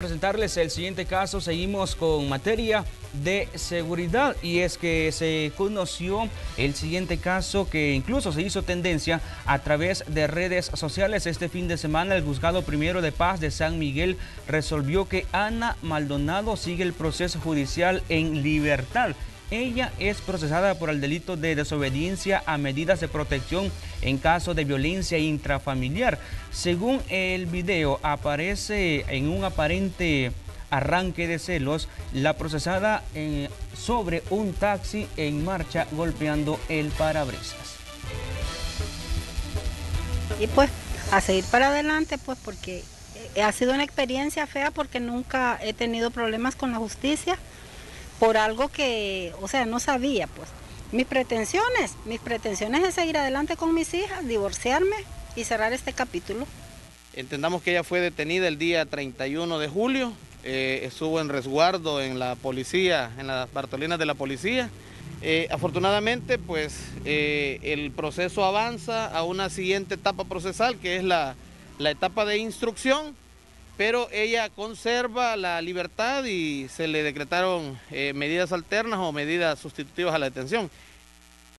presentarles el siguiente caso, seguimos con materia de seguridad y es que se conoció el siguiente caso que incluso se hizo tendencia a través de redes sociales. Este fin de semana el juzgado primero de paz de San Miguel resolvió que Ana Maldonado sigue el proceso judicial en libertad ella es procesada por el delito de desobediencia a medidas de protección en caso de violencia intrafamiliar. Según el video, aparece en un aparente arranque de celos la procesada eh, sobre un taxi en marcha golpeando el parabrisas. Y pues a seguir para adelante, pues porque ha sido una experiencia fea porque nunca he tenido problemas con la justicia por algo que, o sea, no sabía, pues. Mis pretensiones, mis pretensiones es seguir adelante con mis hijas, divorciarme y cerrar este capítulo. Entendamos que ella fue detenida el día 31 de julio, eh, estuvo en resguardo en la policía, en las Bartolinas de la policía. Eh, afortunadamente, pues eh, el proceso avanza a una siguiente etapa procesal, que es la, la etapa de instrucción pero ella conserva la libertad y se le decretaron eh, medidas alternas o medidas sustitutivas a la detención.